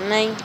नहीं